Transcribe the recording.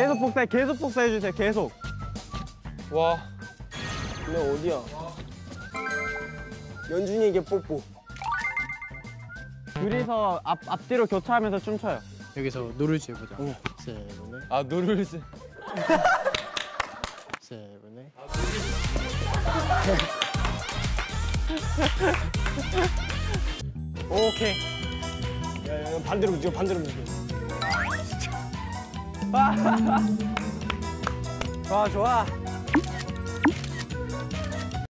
계속 복사해, 계속 복사해 주세요, 계속. 와. 근데 어디야? 연준이에게 뽀뽀. 둘이서 앞, 앞뒤로 교차하면서 춤춰요. 여기서 노르지 해보자. 세븐에 아 노르지. 세븐에 오케이. 야, 야, 반대로 움직여, 반대로 움직여. 와, 좋아.